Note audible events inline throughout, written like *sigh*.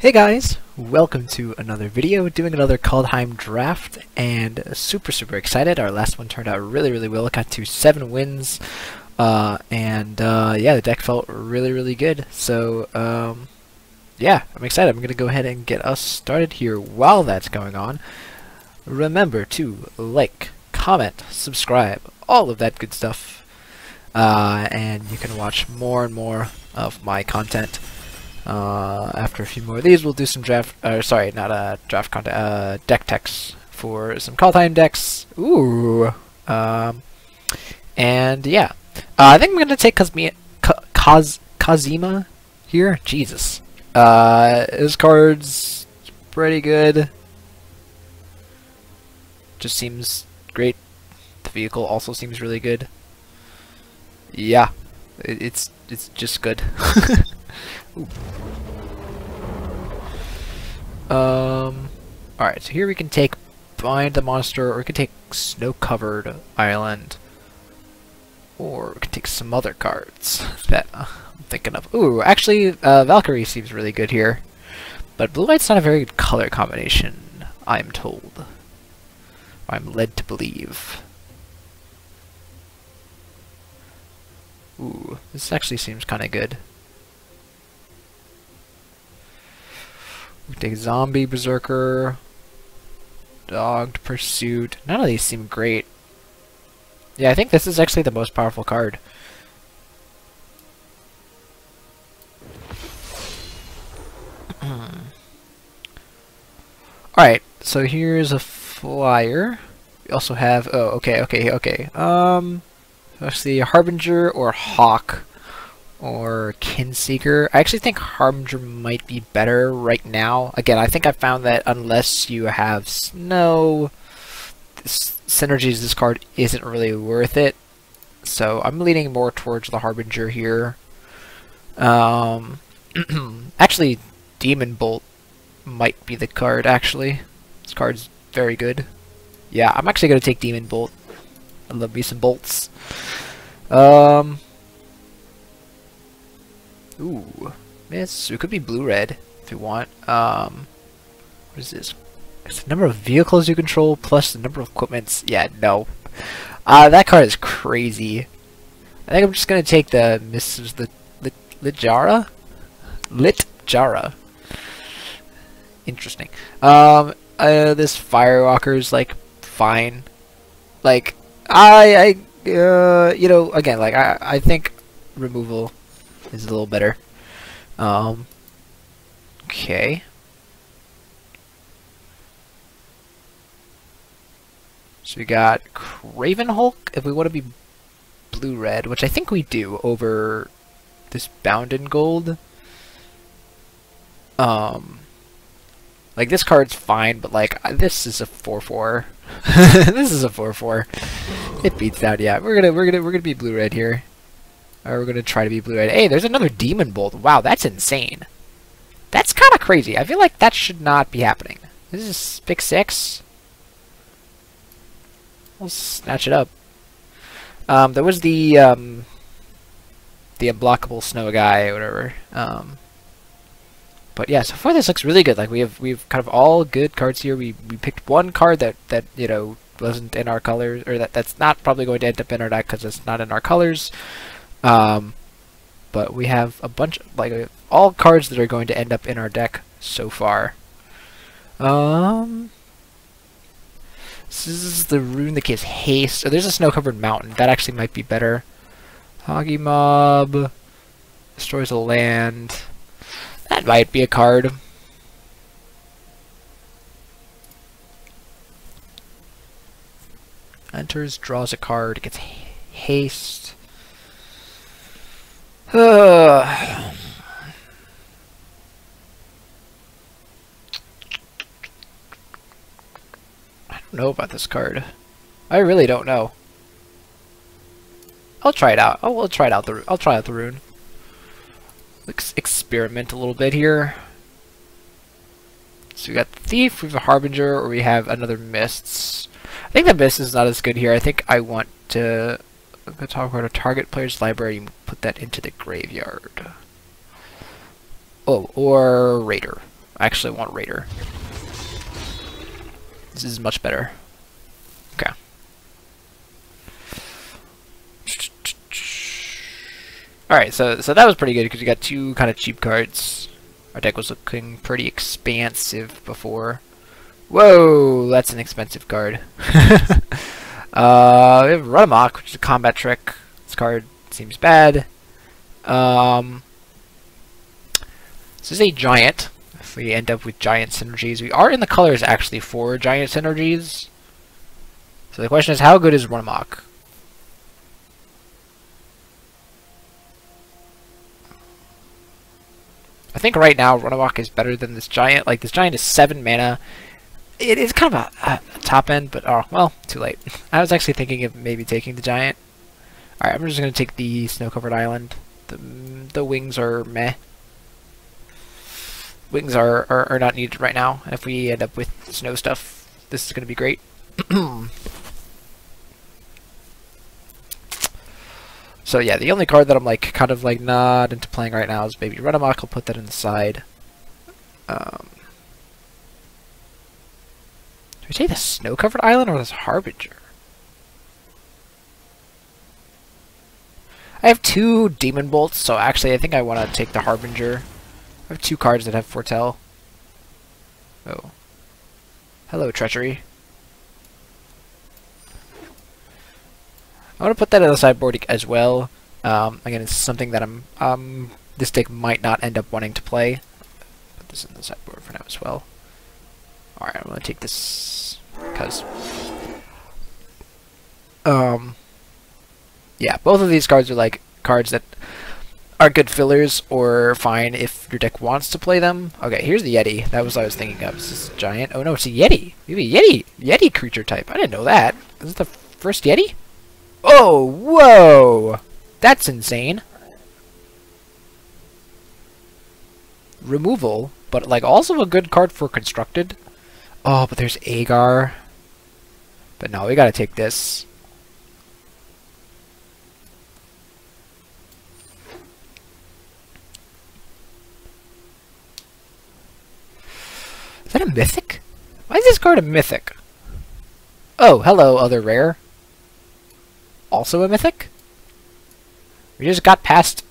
Hey guys, welcome to another video, doing another Kaldheim draft, and super super excited. Our last one turned out really really well, It got to 7 wins, uh, and uh, yeah, the deck felt really really good, so um, yeah, I'm excited. I'm going to go ahead and get us started here while that's going on. Remember to like, comment, subscribe, all of that good stuff, uh, and you can watch more and more of my content. Uh, after a few more of these, we'll do some draft, uh, sorry, not uh, draft content, uh, deck techs for some Kaldheim decks. Ooh. Um, and yeah. Uh, I think I'm going to take Kazmi Kaz Kazima here. Jesus. Uh, his card's pretty good. Just seems great. The vehicle also seems really good. Yeah. It, it's, it's just good. *laughs* Um, alright, so here we can take Bind the Monster, or we can take Snow-Covered Island, or we can take some other cards that I'm thinking of. Ooh, actually, uh, Valkyrie seems really good here, but Blue-White's not a very good color combination, I'm told. I'm led to believe. Ooh, this actually seems kind of good. Take Zombie Berserker, Dogged Pursuit. None of these seem great. Yeah, I think this is actually the most powerful card. *clears throat* Alright, so here's a flyer. We also have, oh, okay, okay, okay. Um, let's see, Harbinger or Hawk or Kinseeker. I actually think Harbinger might be better right now. Again, I think I found that unless you have Snow, synergies this card isn't really worth it. So I'm leaning more towards the Harbinger here. Um, *clears throat* actually, Demon Bolt might be the card, actually. This card's very good. Yeah, I'm actually going to take Demon Bolt. I love me some bolts. Um, Ooh. Yes, it could be blue-red if you want. Um, what is this? It's the number of vehicles you control plus the number of equipments. Yeah, no. Uh, that card is crazy. I think I'm just gonna take the Mrs. Lit, Lit, Littjara? Littjara. Interesting. Um, uh, this Firewalker's like fine. Like, I, I, uh, you know, again, like I, I think removal is a little better. Um, okay. So we got Craven Hulk, if we want to be blue-red, which I think we do over this Bound in Gold. Um, like this card's fine, but like this is a 4-4. *laughs* this is a 4-4. It beats out. Yeah, we're gonna we're gonna we're gonna be blue-red here. Or we're going to try to be blue-eyed. Hey, there's another Demon Bolt. Wow, that's insane. That's kind of crazy. I feel like that should not be happening. This is pick six. We'll snatch it up. Um, there was the um, the unblockable snow guy or whatever. Um, but yeah, so far this looks really good. Like we have we've kind of all good cards here. We we picked one card that that you know wasn't in our colors or that that's not probably going to end up in our deck because it's not in our colors. Um, but we have a bunch, like uh, all cards that are going to end up in our deck so far. Um, this is the rune that gives haste. Oh, there's a snow-covered mountain. That actually might be better. Hagi Mob destroys a land. That might be a card. Enters, draws a card, gets haste. I don't know about this card. I really don't know. I'll try it out. Oh, we'll try it out. The I'll try out the rune. Let's experiment a little bit here. So we got Thief, we have a Harbinger, or we have another Mists. I think the Mist is not as good here. I think I want to I'm going to talk about a target player's library and put that into the graveyard. Oh, or Raider. I actually want Raider. This is much better. Okay. Alright, so so that was pretty good because you got two kind of cheap cards. Our deck was looking pretty expansive before. Whoa, that's an expensive card. *laughs* uh, we have Run Amok, which is a combat trick. This card seems bad. Um, this is a giant. If we end up with giant synergies, we are in the colors actually for giant synergies. So the question is, how good is Run Amok? I think right now Run Amok is better than this giant. Like this giant is seven mana. It is kind of a, a top end, but oh well, too late. *laughs* I was actually thinking of maybe taking the giant. All right, I'm just gonna take the snow-covered island. The the wings are meh. Wings are, are are not needed right now, and if we end up with snow stuff, this is gonna be great. *clears throat* So yeah, the only card that I'm like kind of like not into playing right now is Baby Run Amok. I'll put that in the side. Um, we take the snow-covered island or this Harbinger? I have two Demon Bolts, so actually I think I want to take the Harbinger. I have two cards that have Foretell. Oh. Hello, Treachery. I want to put that in the sideboard as well. Um, again, it's something that I'm um, this deck might not end up wanting to play. Put this in the sideboard for now as well. All right, I'm gonna take this because um, yeah, both of these cards are like cards that are good fillers or fine if your deck wants to play them. Okay, here's the Yeti. That was what I was thinking of. Is this giant? Oh no, it's a Yeti. Maybe a Yeti. Yeti creature type. I didn't know that. Is this the first Yeti? Oh, whoa! That's insane. Removal, but like also a good card for constructed. Oh, but there's Agar. But no, we gotta take this. Is that a mythic? Why is this card a mythic? Oh, hello, other rare also a mythic? We just got past...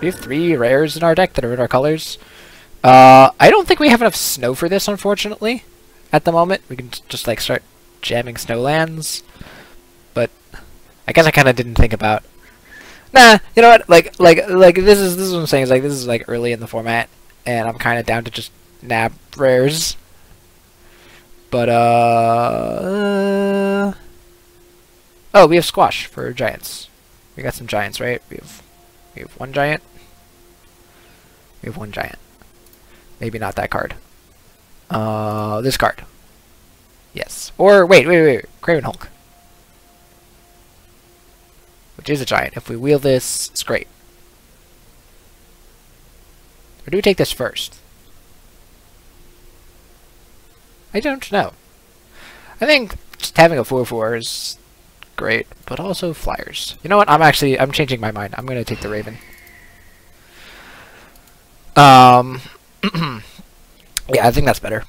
We have three rares in our deck that are in our colors. Uh, I don't think we have enough snow for this, unfortunately, at the moment. We can just, like, start jamming snowlands. But I guess I kind of didn't think about... Nah, you know what? Like, like, like, this is, this is what I'm saying. Is like, this is, like, early in the format, and I'm kind of down to just nab rares. But, uh... uh Oh, we have squash for giants. We got some giants, right? We have we have one giant. We have one giant. Maybe not that card. Uh, this card. Yes. Or wait, wait, wait. Craven Hulk. Which is a giant. If we wheel this, it's great. Or do we take this first? I don't know. I think just having a 4-4 is Great, but also flyers. You know what? I'm actually I'm changing my mind. I'm gonna take the Raven. Um, *clears throat* yeah, I think that's better.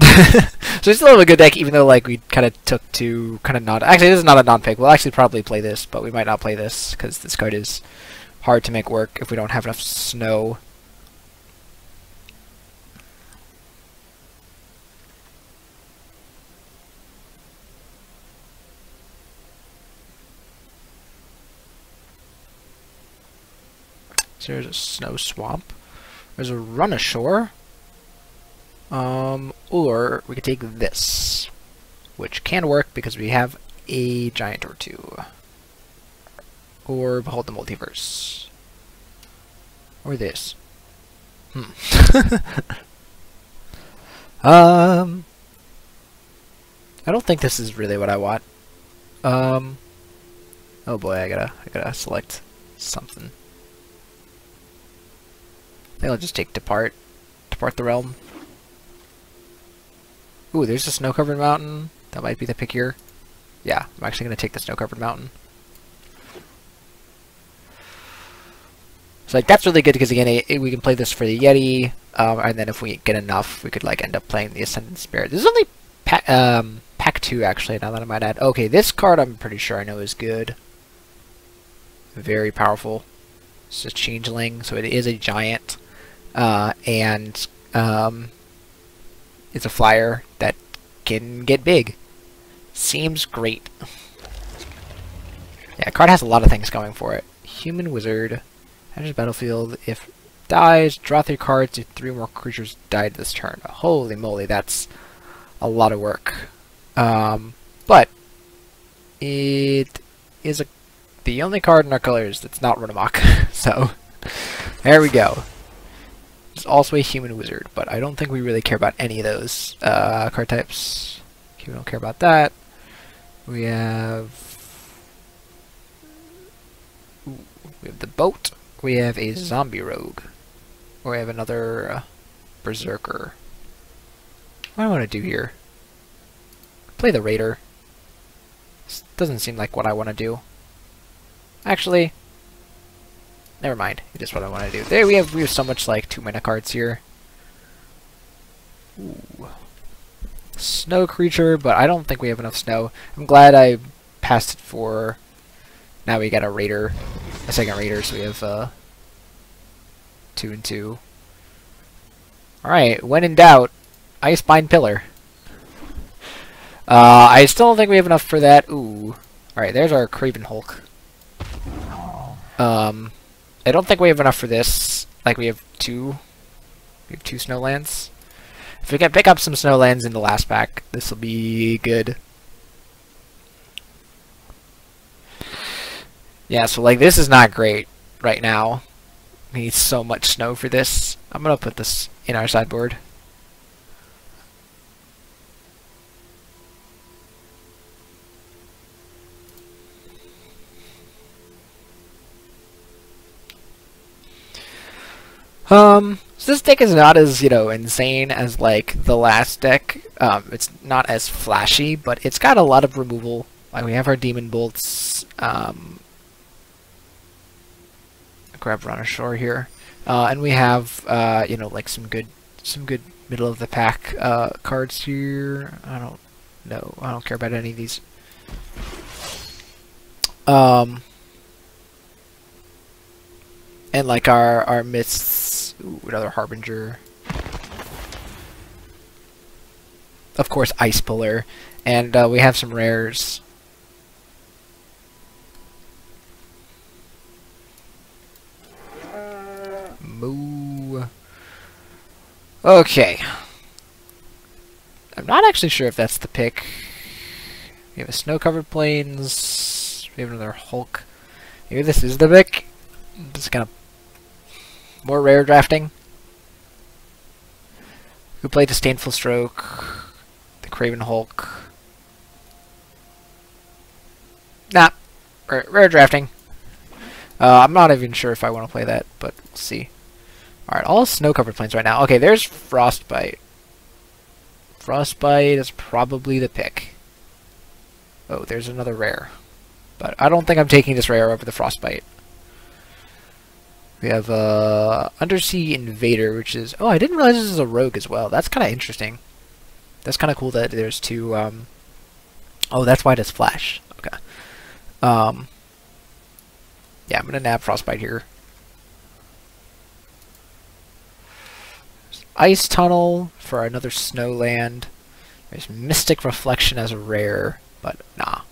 *laughs* so it's a good deck, even though like we kind of took to kind of not. Actually, this is not a non-pick. We'll actually probably play this, but we might not play this because this card is hard to make work if we don't have enough snow. So there's a snow swamp. There's a run ashore. Um, or we could take this, which can work because we have a giant or two. Or Behold the Multiverse. Or this. Hmm. *laughs* um, I don't think this is really what I want. Um, oh boy, I gotta, I gotta select something. I think I'll just take Depart. Depart the Realm. Ooh, there's a snow-covered mountain. That might be the pickier. Yeah, I'm actually going to take the snow-covered mountain. So like that's really good because again, it, it- we can play this for the Yeti, um, and then if we get enough, we could like end up playing the Ascendant Spirit. This is only pack, um, pack two actually. Now that I might add, okay, this card I'm pretty sure I know is good. Very powerful. It's a changeling, so it is a giant, uh, and um, it's a flyer that can get big. Seems great. Yeah, card has a lot of things going for it. Human Wizard. Enters battlefield. If dies, draw three cards. If three more creatures died this turn. Holy moly, that's a lot of work. Um, but it is a the only card in our colors that's not Runamok. *laughs* so there we go. It's also a human wizard, but I don't think we really care about any of those uh, card types. Okay, we don't care about that. We have Ooh, we have the boat. We have a zombie rogue. We have another uh, berserker. What do I want to do here? Play the raider. This doesn't seem like what I want to do. Actually, never mind. It is what I want to do. There we have we have so much like two mana cards here. Ooh. Snow creature, but I don't think we have enough snow. I'm glad I passed it for. Now we got a raider, a second raider, so we have uh, two and two. All right, when in doubt, Icebind Pillar. Uh, I still don't think we have enough for that. Ooh. Alright, there's our Craven Hulk. Um, I don't think we have enough for this. Like, we have two... We have two Snowlands. If we can pick up some Snowlands in the last pack, this will be good. Yeah, so, like, this is not great right now. We need so much snow for this. I'm gonna put this in our sideboard. Um, so this deck is not as, you know, insane as, like, the last deck. Um, it's not as flashy, but it's got a lot of removal. Like, we have our Demon Bolts, um... Grab Run Ashore here. Uh, and we have, uh, you know, like, some good, some good middle-of-the-pack, uh, cards here. I don't know. I don't care about any of these. Um... And like our our mists, Ooh, another harbinger. Of course, ice puller, and uh, we have some rares. Moo. Okay. I'm not actually sure if that's the pick. We have a snow-covered plains. We have another Hulk. Maybe this is the pick. Just kind of more rare drafting. Who played Disdainful Stroke, the Craven Hulk. Nah, rare, rare drafting. Uh, I'm not even sure if I want to play that, but we'll see. Alright, all snow-covered plains right now. Okay, there's Frostbite. Frostbite is probably the pick. Oh, there's another rare. But I don't think I'm taking this rare over the Frostbite. We have uh, Undersea Invader, which is... Oh, I didn't realize this is a rogue as well. That's kind of interesting. That's kind of cool that there's two... Um... Oh, that's why it has flash. Okay. Um, yeah, I'm going to nab Frostbite here. Ice Tunnel for another Snowland. There's Mystic Reflection as a rare, but nah.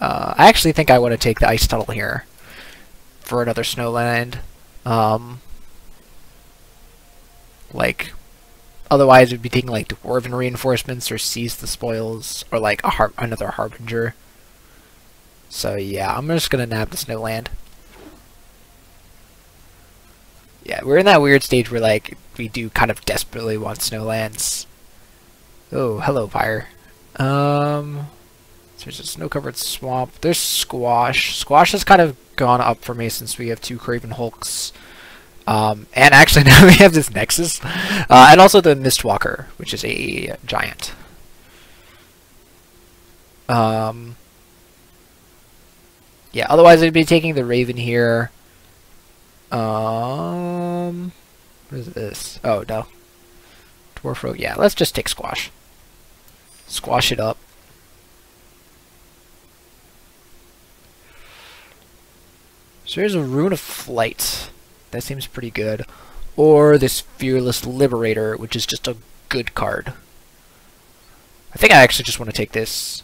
Uh, I actually think I want to take the Ice Tunnel here for another Snowland. Um, like, otherwise we'd be taking like Dwarven Reinforcements or Seize the Spoils or like a har another Harbinger. So yeah, I'm just gonna nab the Snowland. Yeah, we're in that weird stage where like we do kind of desperately want Snowlands. Oh, hello, Pyre. Um, there's a snow-covered swamp. There's Squash. Squash has kind of gone up for me since we have two Craven Hulks. Um, and actually *laughs* now we have this Nexus. Uh, and also the Mistwalker, which is a giant. Um, yeah, otherwise I'd be taking the Raven here. Um, what is this? Oh, no. Dwarf Rogue. Yeah, let's just take Squash. Squash it up. So here's a Rune of Flight. That seems pretty good. Or this Fearless Liberator, which is just a good card. I think I actually just want to take this.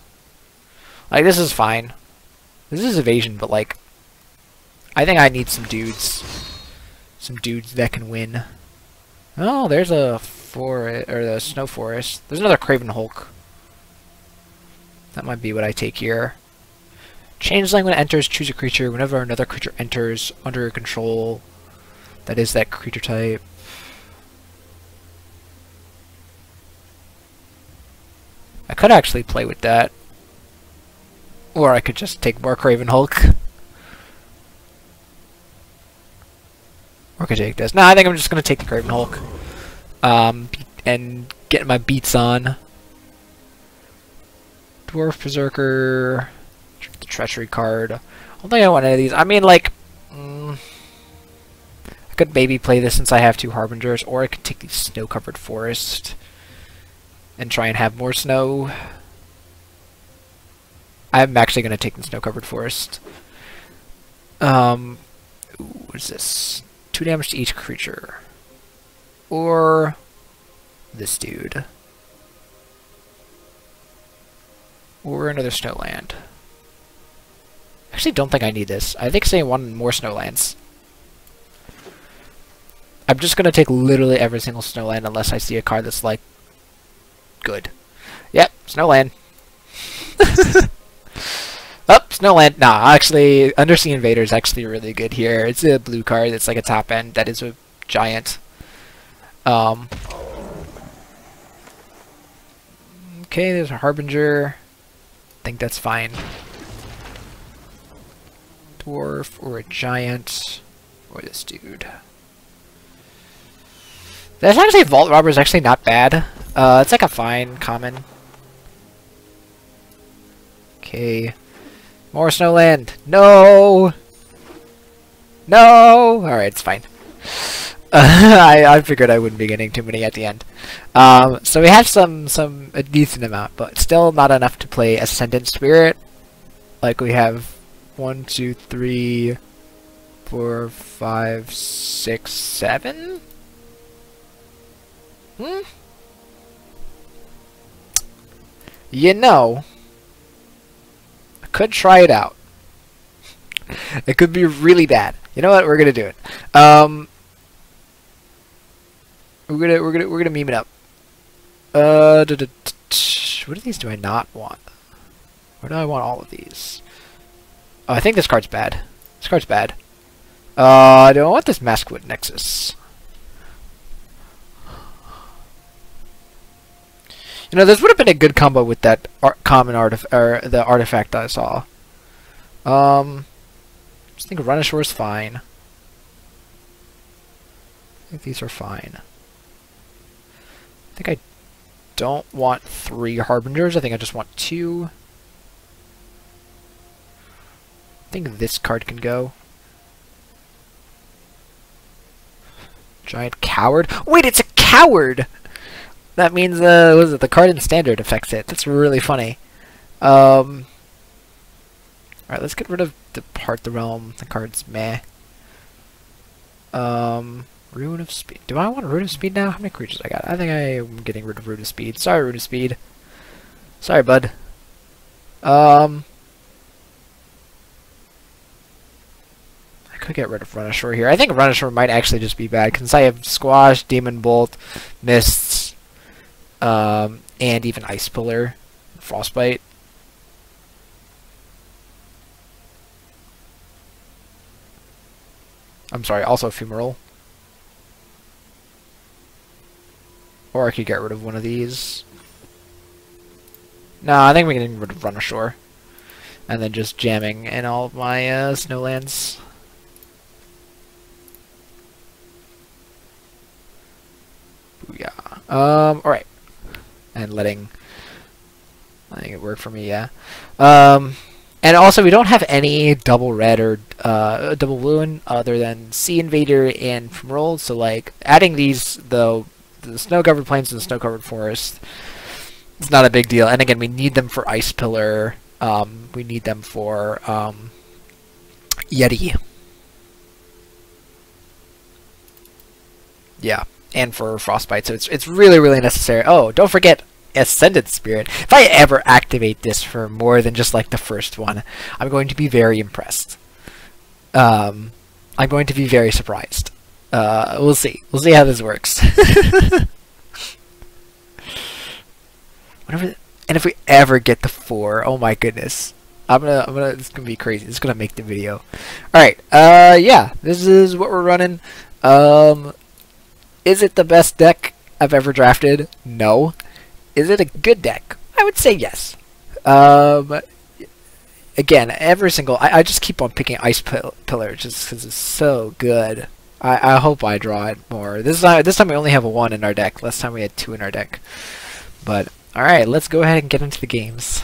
Like, this is fine. This is evasion, but like, I think I need some dudes. Some dudes that can win. Oh, there's a forest, or the snow forest. There's another Craven Hulk. That might be what I take here. Changeling when it enters, choose a creature. Whenever another creature enters under your control, that is that creature type. I could actually play with that. Or I could just take more Craven Hulk. Or I could take this. No, I think I'm just going to take the Craven Hulk. Um, and get my beats on. Dwarf Berserker. The Treachery card. I don't think I want any of these. I mean, like... Mm, I could maybe play this since I have two Harbingers, or I could take the Snow-Covered Forest and try and have more snow. I'm actually going to take the snow-covered forest. Um, what is this? Two damage to each creature. Or this dude. Or another snowland. Actually, don't think I need this. I think say one more snowlands. I'm just to take literally every single snowland unless I see a card that's like Good. Yep, Snowland. *laughs* oh, Snowland. Nah, actually, Undersea Invader is actually really good here. It's a blue card. It's like a top end. That is a giant. Um. Okay, there's a Harbinger. I think that's fine. Dwarf or a giant. Or this dude. That's actually Vault Robber is actually not bad. Uh, it's like a fine common. Okay. More Snowland. No! No! Alright, it's fine. *laughs* I, I figured I wouldn't be getting too many at the end. Um, so we have some, some, a decent amount, but still not enough to play Ascendant Spirit. Like we have one, two, three, four, five, six, seven? Hmm? You know, I could try it out. it could be really bad. You know what? We're gonna do it. Um, we're gonna we're gonna we're gonna meme it up. Uh, what of these do I not want? Or do I want all of these? Oh, I think this card's bad. This card's bad. Uh, do I want this Maskwood Nexus? You know, this would have been a good combo with that common artifact, or the artifact I saw. Um, I think Runashore is fine. I think these are fine. I think I don't want three Harbingers. I think I just want two. I think this card can go. Giant Coward. Wait, it's a coward! That means, uh, was it, the card in standard affects it. That's really funny. Um, Alright, let's get rid of Depart the Realm. The card's meh. Um, Rune of Speed. Do I want Rune of Speed now? How many creatures I got? I think I am getting rid of Rune of Speed. Sorry, Rune of Speed. Sorry, bud. Um, could get rid of Runashore here. I think Runashore might actually just be bad, since I have Squash, Demon Bolt, Mists, um, and even Ice Pillar, Frostbite. I'm sorry, also Ephemeral. Or I could get rid of one of these. No, I think we can get rid of Run Ashore. And then just jamming in all of my uh, snowlands. Booyah. Um, alright and letting letting it work for me. Yeah. Um, And also, we don't have any double red or uh, double blue in other than Sea Invader and Primroll. So, like, adding these, the, the snow-covered plains and the snow-covered forest, it's not a big deal. And again, we need them for Ice Pillar. Um, we need them for um, Yeti. Yeah, and for Frostbite. So it's it's really really necessary. Oh, don't forget Ascendant Spirit. If I ever activate this for more than just like the first one, I'm going to be very impressed. Um, I'm going to be very surprised. Uh, we'll see. We'll see how this works. *laughs* Whatever. And if we ever get the four, oh my goodness. I'm gonna, I'm gonna, it's gonna be crazy. It's gonna make the video. Alright, uh, yeah, this is what we're running. Um, is it the best deck I've ever drafted? No. Is it a good deck? I would say yes. Um, again, every single I, I just keep on picking Ice Pillar just because it's so good. I, I hope I draw it more. This time, this time we only have a one in our deck. Last time we had two in our deck. But all right, let's go ahead and get into the games.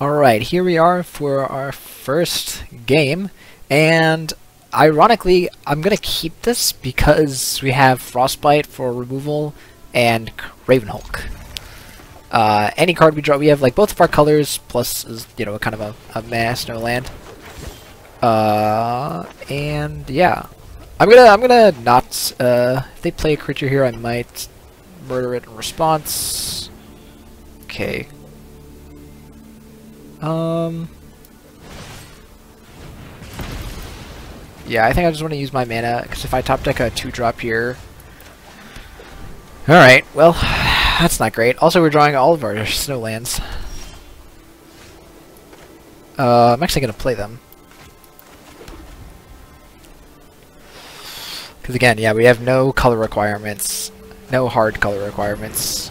Alright, here we are for our first game, and ironically, I'm going to keep this because we have Frostbite for removal and Craven Hulk. Uh, any card we draw, we have like both of our colors plus, you know, a kind of a, a mass no land. Uh, and yeah, I'm gonna, I'm gonna not, uh, if they play a creature here, I might murder it in response. Okay, um. Yeah, I think I just want to use my mana, because if I top deck a 2-drop here... Alright, well, *sighs* that's not great. Also, we're drawing all of our *laughs* snowlands. Uh, I'm actually going to play them. Because again, yeah, we have no color requirements. No hard color requirements.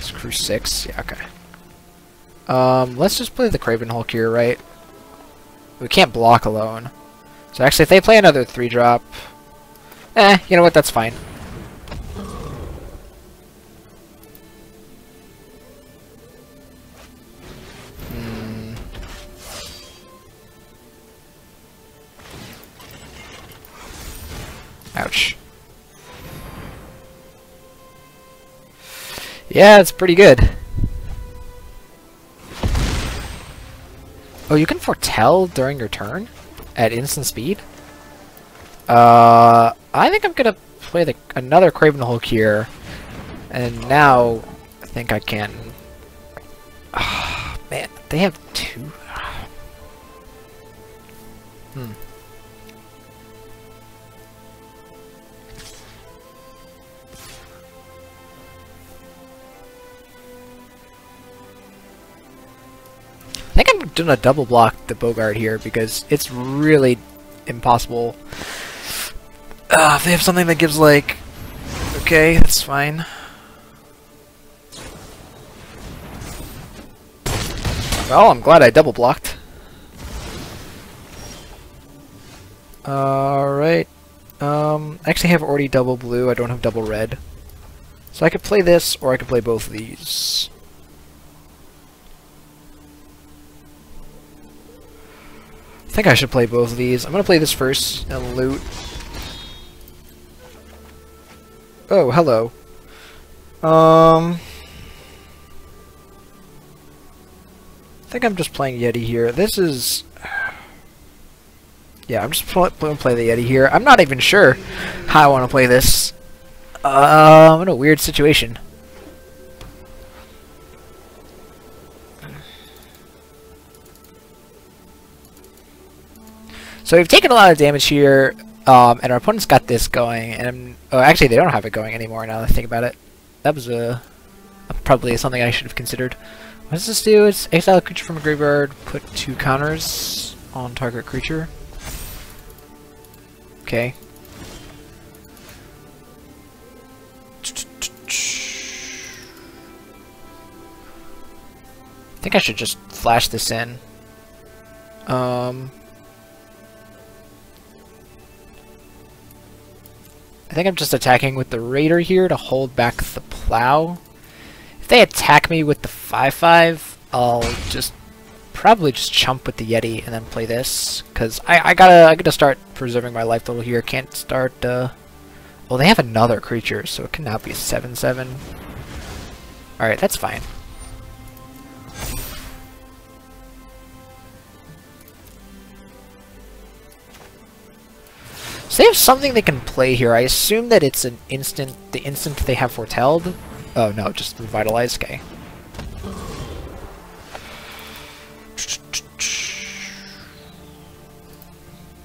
Screw 6. Yeah, okay. Um, let's just play the Craven Hulk here, right? We can't block alone. So actually, if they play another 3-drop... Eh, you know what, that's fine. Hmm. Ouch. Yeah, it's pretty good. Oh, you can foretell during your turn? At instant speed? Uh, I think I'm gonna play the another Craven Hulk here. And now, I think I can... Oh, *sighs* man, they have two? I think I'm gonna double block the Boggart here because it's really impossible. Uh, if they have something that gives like... Okay, that's fine. Well, I'm glad I double blocked. Alright. Um, I actually have already double blue, I don't have double red. So I could play this, or I could play both of these. Think I should play both of these. I'm gonna play this first and loot. Oh, hello. Um... I think I'm just playing Yeti here. This is... Yeah, I'm just going to play the Yeti here. I'm not even sure how I want to play this. Uh, I'm in a weird situation. So we've taken a lot of damage here, um, and our opponent's got this going, and oh, actually they don't have it going anymore now that I think about it. That was a, uh, probably something I should have considered. What does this do? It's exile creature from a graveyard, put two counters on target creature. Okay. I think I should just flash this in. Um, I think I'm just attacking with the Raider here to hold back the Plow. If they attack me with the 5-5, I'll just probably just chump with the Yeti and then play this. Because I, I gotta I gotta start preserving my life total here. Can't start, uh... Well, they have another creature, so it can now be a 7-7. Alright, that's fine. So they have something they can play here. I assume that it's an instant, the instant they have foretelled. Oh no, just revitalize. Okay.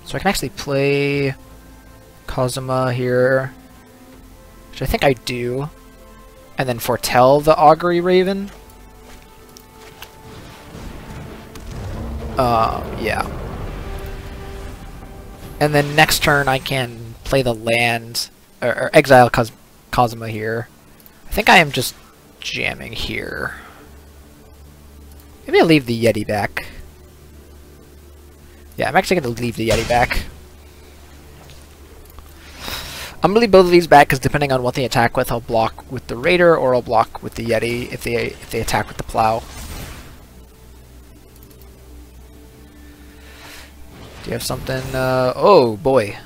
So I can actually play Cosima here, which I think I do, and then foretell the Augury Raven. Uh, yeah. And then next turn I can play the land, or, or exile Cosima here. I think I am just jamming here. Maybe I'll leave the Yeti back. Yeah, I'm actually going to leave the Yeti back. I'm going to leave both of these back because depending on what they attack with, I'll block with the Raider or I'll block with the Yeti if they if they attack with the Plow. Have something? Uh, oh, boy.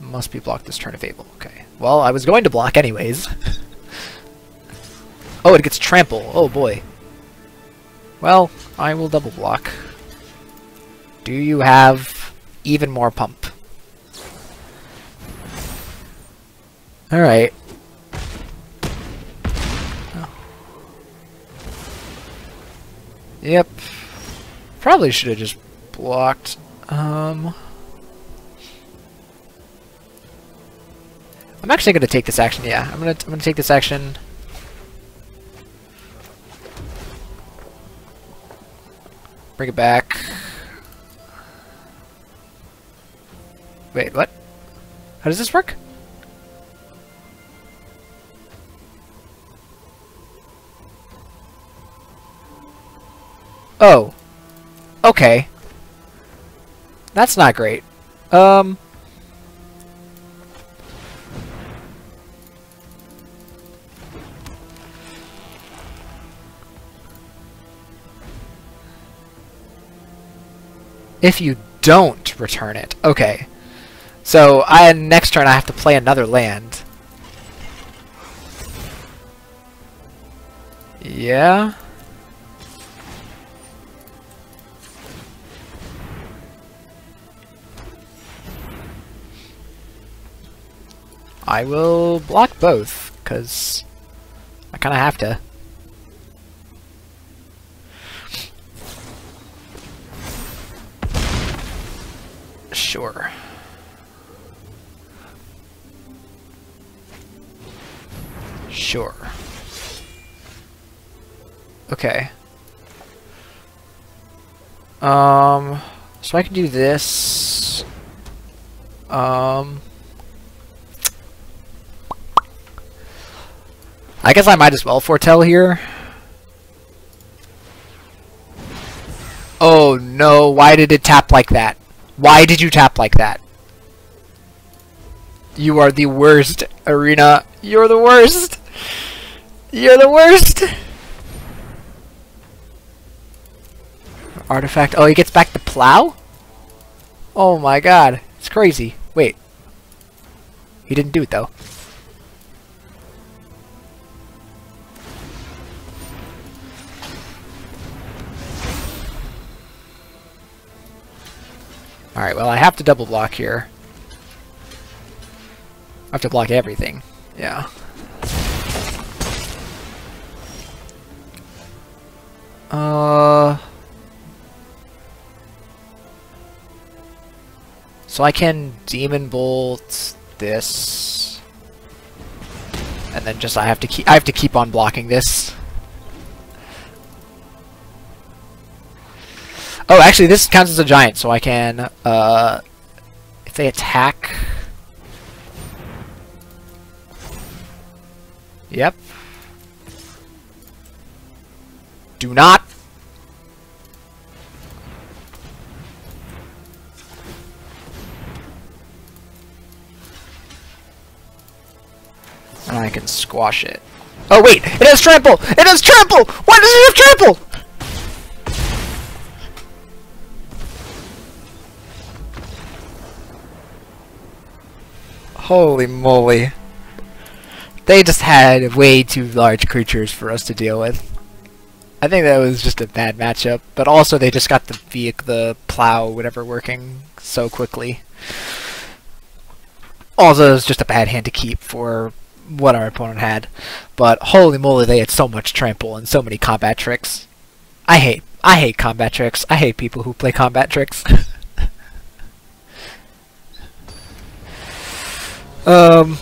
Must be blocked this turn of Fable. Okay. Well, I was going to block anyways. *laughs* oh, it gets trample. Oh, boy. Well, I will double block. Do you have even more pump? Alright. Oh. Yep. Probably should have just blocked. Um, I'm actually going to take this action. Yeah, I'm going to I'm going to take this action. Bring it back. Wait, what? How does this work? Oh. Okay. That's not great. Um... If you don't return it. Okay. So, I next turn I have to play another land. Yeah? I will block both, because I kind of have to. Sure. Sure. Okay. Um, so I can do this. Um... I guess I might as well foretell here. Oh no, why did it tap like that? Why did you tap like that? You are the worst, Arena. You're the worst! You're the worst! Artifact. Oh, he gets back the plow? Oh my god. It's crazy. Wait. He didn't do it though. Alright, well I have to double block here. I have to block everything. Yeah. Uh... So I can Demon Bolt this. And then just I have to keep I have to keep on blocking this. Oh, actually, this counts as a giant, so I can, uh, if they attack... Yep. Do not! And I can squash it. Oh wait! It has trample! It has trample! Why does it have trample? Holy moly. They just had way too large creatures for us to deal with. I think that was just a bad matchup, but also they just got the vehicle, the plow, whatever, working so quickly. Also, it was just a bad hand to keep for what our opponent had. But holy moly, they had so much trample and so many combat tricks. I hate, I hate combat tricks. I hate people who play combat tricks. *laughs* um,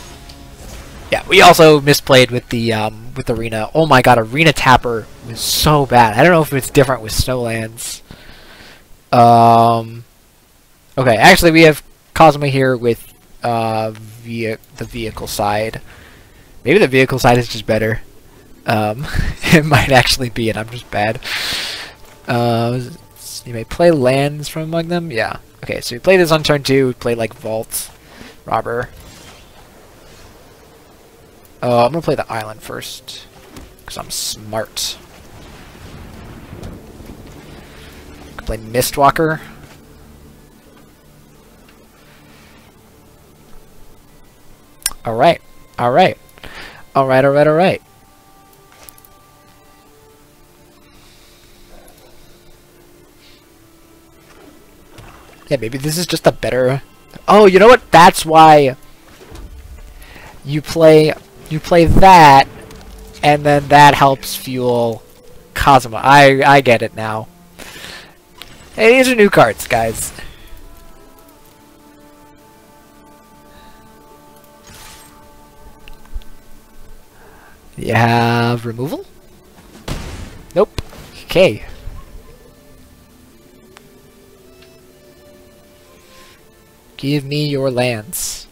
yeah, we also misplayed with the um, with arena. Oh my god, arena tapper was so bad. I don't know if it's different with snowlands. Um, okay, actually we have Cosima here with uh, via the vehicle side. Maybe the vehicle side is just better. Um, *laughs* it might actually be, and I'm just bad. Uh, you may play lands from among them. Yeah. Okay, so we play this on turn two. We play like Vault, Robber. Uh, I'm gonna play the island first, because I'm smart. Play Mistwalker. Alright, alright. Alright, alright, alright. Yeah, maybe this is just a better... Oh, you know what? That's why you play you play that, and then that helps fuel Cosima. I I get it now. Hey, these are new cards, guys. You have removal? Nope. Okay. Give me your lands.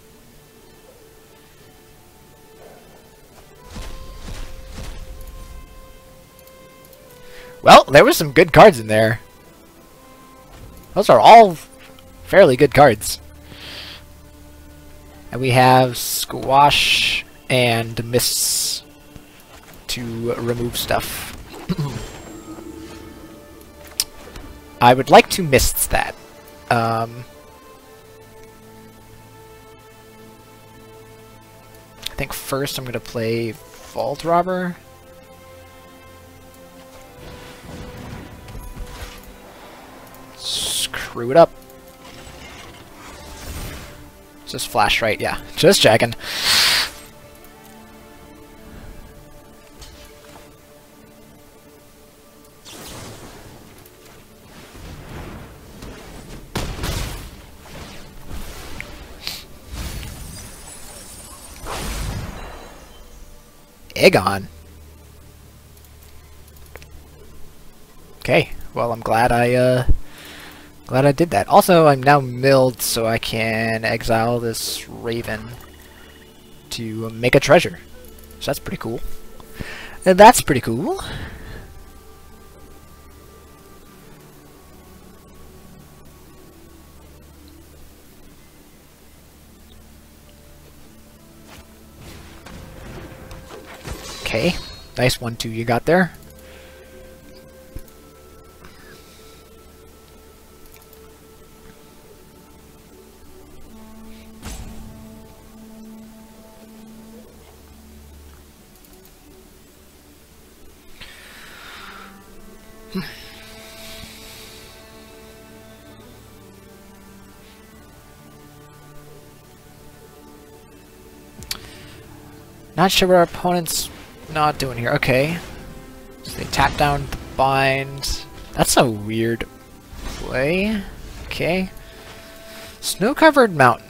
Well, there were some good cards in there. Those are all fairly good cards. And we have Squash and Mists to remove stuff. *clears throat* I would like to Mists that. Um, I think first I'm going to play Vault Robber. Screw it up. Just flash right, yeah. Just checking. Aegon. Okay, well I'm glad I uh glad I did that. Also, I'm now milled so I can exile this raven to make a treasure. So that's pretty cool. And that's pretty cool. Okay, nice one two you got there. *laughs* Not sure what our opponent's not doing here. Okay. So they tap down the bind. That's a weird play. Okay. Snow-covered mountain.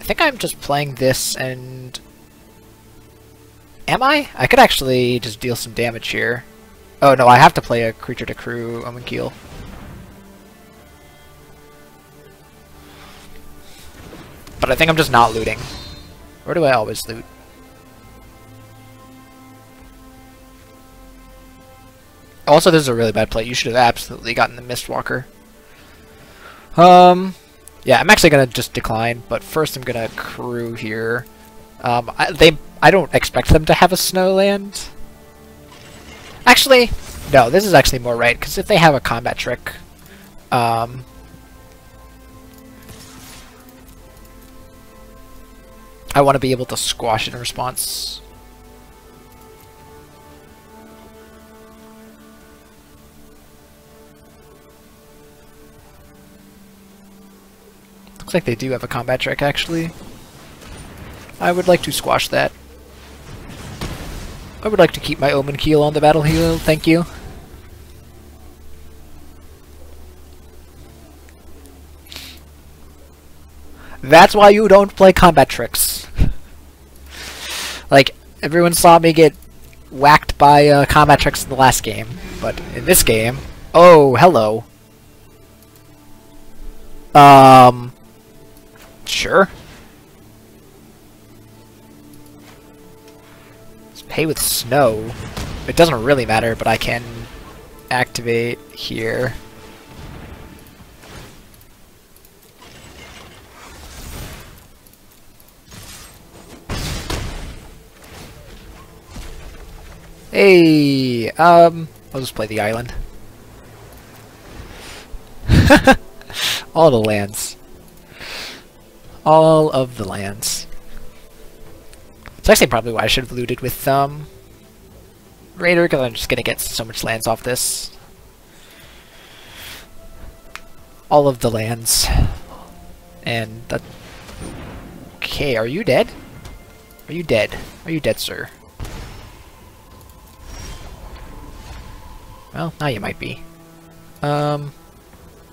I think I'm just playing this and... Am I? I could actually just deal some damage here. Oh no, I have to play a creature to crew um, Omenkeel. But I think I'm just not looting. Where do I always loot? Also, this is a really bad play. You should have absolutely gotten the Mistwalker. Um, yeah, I'm actually going to just decline, but first I'm going to crew here. Um, I, they I don't expect them to have a snowland. Actually, no, this is actually more right, because if they have a combat trick, um, I want to be able to squash in response. Looks like they do have a combat trick, actually. I would like to squash that. I would like to keep my Omenkeel on the battlefield, thank you. That's why you don't play combat tricks. *laughs* like, everyone saw me get whacked by uh, combat tricks in the last game, but in this game... Oh, hello. Um... Sure. With snow. It doesn't really matter, but I can activate here. Hey, um, I'll just play the island. *laughs* All the lands. All of the lands. It's actually probably why I should have looted with um, Raider, because I'm just going to get so much lands off this. All of the lands. And that... Okay, are you dead? Are you dead? Are you dead, sir? Well, now you might be. Um,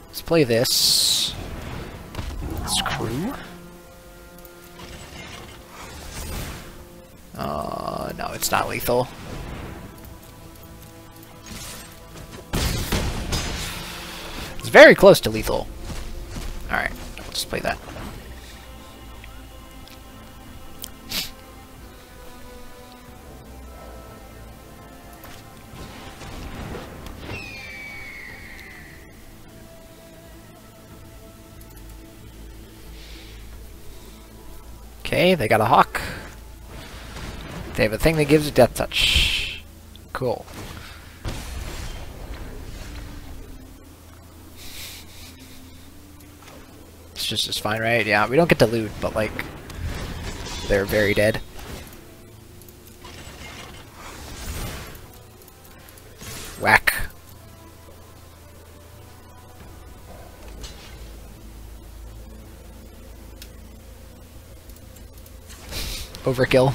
let's play this. Screw. Uh, no, it's not lethal. It's very close to lethal. Alright, let's play that. Okay, they got a hawk. They have a thing that gives a deathtouch. Cool. It's just as fine, right? Yeah, we don't get to loot, but like, they're very dead. Whack. Overkill.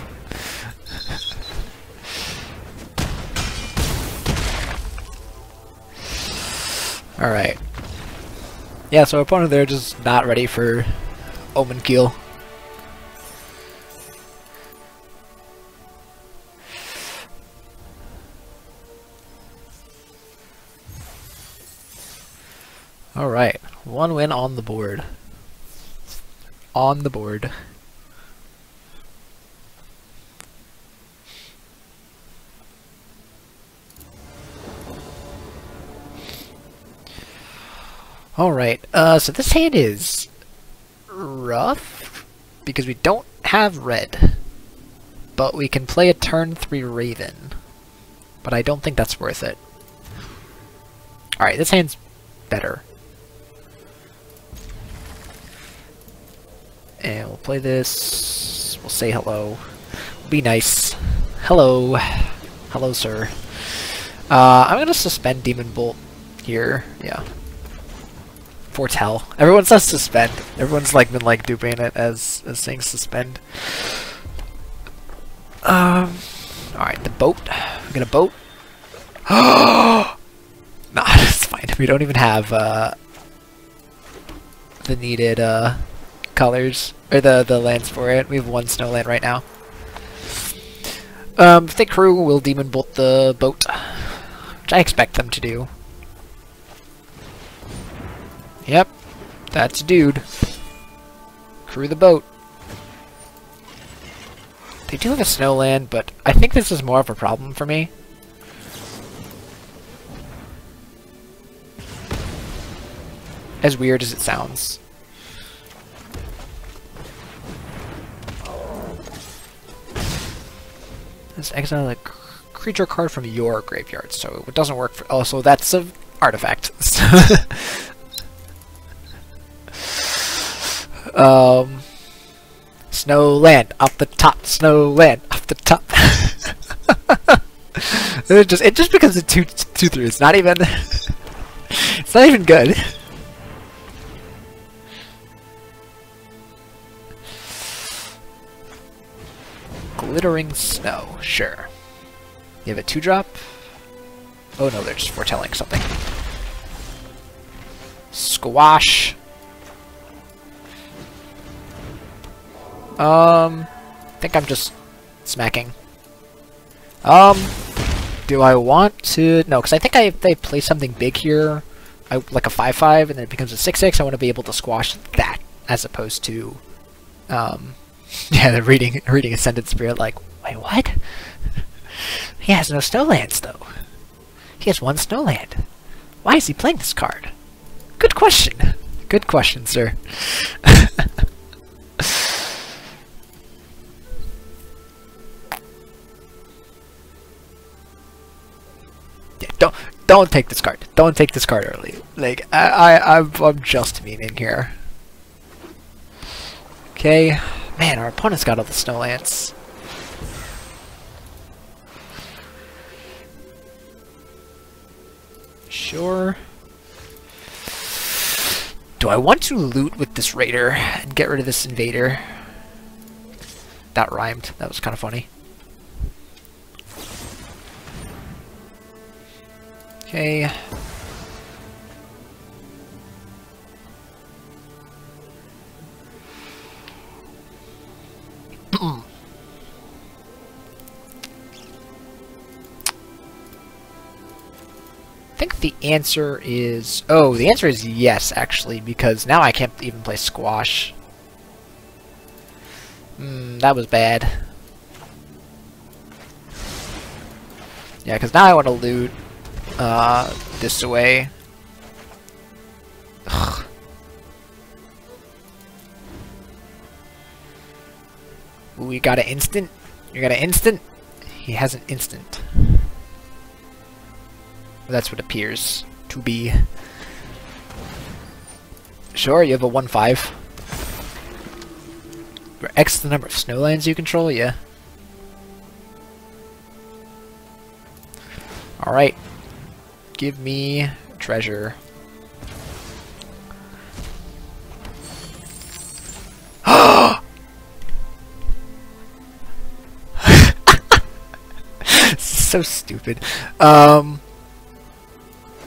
Alright. Yeah, so opponent there just not ready for Omenkeel. Alright, one win on the board. On the board. Alright, uh, so this hand is rough because we don't have red. But we can play a turn 3 Raven. But I don't think that's worth it. Alright, this hand's better. And we'll play this. We'll say hello. be nice. Hello. Hello, sir. Uh, I'm gonna suspend Demon Bolt here. Yeah, foretell. Everyone says suspend. Everyone's like been like duping it as as saying suspend. Um. All right, the boat. We got a boat. *gasps* nah, *laughs* it's fine. We don't even have uh, the needed uh, colors or the the lands for it. We have one snow land right now. Um, they crew, will demon bolt the boat, which I expect them to do. Yep, that's a dude. Crew the boat. They do have a snowland, but I think this is more of a problem for me. As weird as it sounds. this exile a creature card from your graveyard, so it doesn't work for... Oh, so that's an artifact. *laughs* um, snow land, off the top, snow land, off the top. *laughs* it just it just becomes a two two three. It's not even *laughs* it's not even good. Glittering snow, sure. You have a two drop? Oh no, they're just foretelling something. Squash. Um, I think I'm just smacking. Um, do I want to? No, because I think I, if they play something big here, I, like a 5-5, and then it becomes a 6-6, I want to be able to squash that, as opposed to, um, *laughs* yeah, the reading, reading Ascendant Spirit, like, wait, what? *laughs* he has no snowlands, though. He has one snowland. Why is he playing this card? Good question. Good question, sir. *laughs* don't don't take this card. Don't take this card early. Like I I I'm, I'm just meaning here. Okay, man, our opponent's got all the snow snowlands. Sure. Do I want to loot with this raider and get rid of this invader? That rhymed. That was kind of funny. Okay. I think the answer is... Oh, the answer is yes, actually, because now I can't even play squash. Hmm, that was bad. Yeah, because now I want to loot uh, this way. Ugh. We got an instant? You got an instant? He has an instant. That's what appears to be. Sure, you have a 1-5. X the number of snowlands you control, yeah. Alright, Give me treasure. *gasps* so stupid. Um.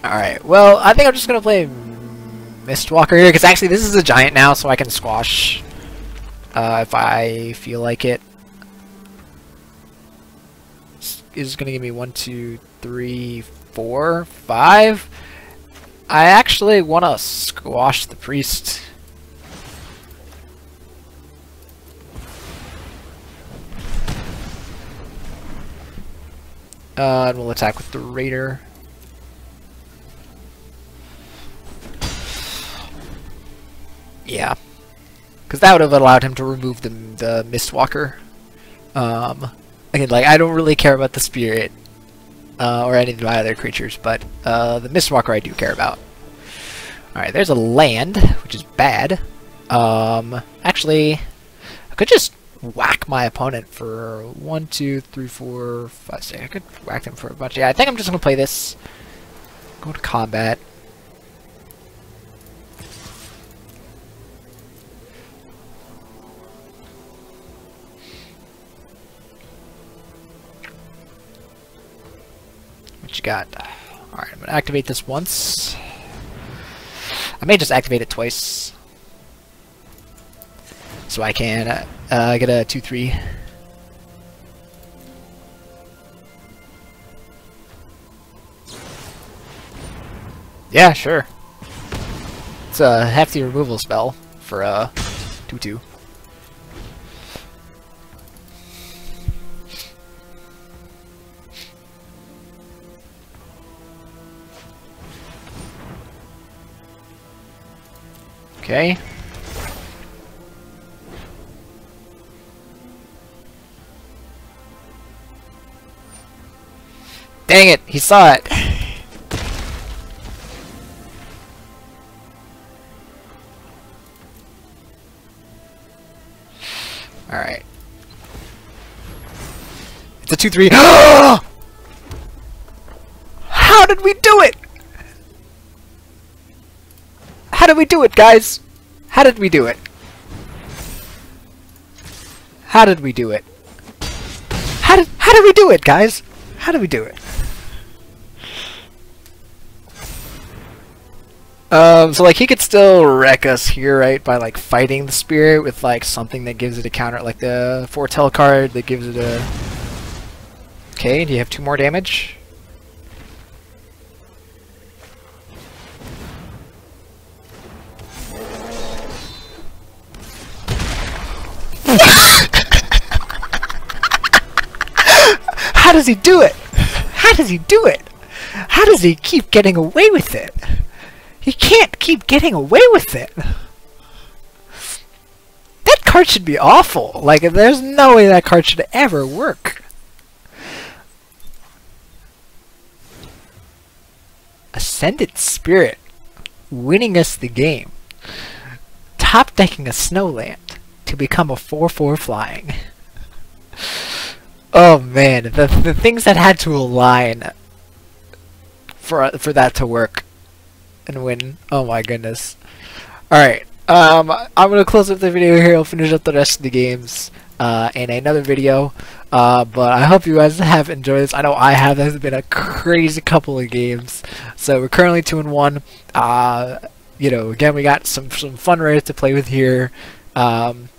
Alright, well, I think I'm just gonna play Mistwalker here, because actually this is a giant now, so I can squash uh, if I feel like it. This is gonna give me one, two, three, four, five. I actually want to squash the priest. Uh, and we'll attack with the raider. Yeah. Because that would have allowed him to remove the, the Mistwalker. Um, again, like, I don't really care about the spirit uh, or any of my other creatures, but uh, the Mistwalker I do care about. Alright, there's a land, which is bad. Um, actually, I could just whack my opponent for one, two, three, four, five, six. I could whack them for a bunch. Yeah, I think I'm just going to play this. Go to combat. You got? Alright, I'm to activate this once. I may just activate it twice. So I can uh, uh, get a 2-3. Yeah, sure. It's a hefty removal spell for a 2-2. Okay. Dang it, he saw it. *laughs* Alright. It's a 2-3. *gasps* How did we do it? How did we do it, guys? How did we do it? How did we do it? How did how did we do it, guys? How did we do it? Um, so like he could still wreck us here, right, by like fighting the spirit with like something that gives it a counter, like the foretell card that gives it a. Okay, do you have two more damage? *laughs* How does he do it? How does he do it? How does he keep getting away with it? He can't keep getting away with it. That card should be awful. Like, there's no way that card should ever work. Ascendant Spirit winning us the game. Top decking a Snowland to become a 4-4 flying. Oh man, the the things that had to align for for that to work and win. Oh my goodness. Alright, um, I'm going to close up the video here. I'll finish up the rest of the games uh, in another video. Uh, but I hope you guys have enjoyed this. I know I have. This has been a crazy couple of games. So we're currently 2 and 1. Uh, you know, again, we got some, some fun rares to play with here. Um,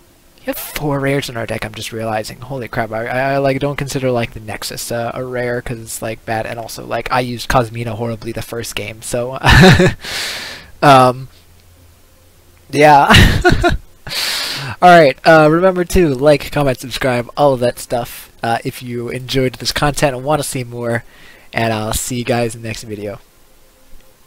you have four rares in our deck. I'm just realizing. Holy crap! I, I, I like don't consider like the Nexus uh, a rare because it's like bad, and also like I used Cosima horribly the first game. So, *laughs* um, yeah. *laughs* all right. Uh, remember to like, comment, subscribe, all of that stuff. Uh, if you enjoyed this content and want to see more, and I'll see you guys in the next video.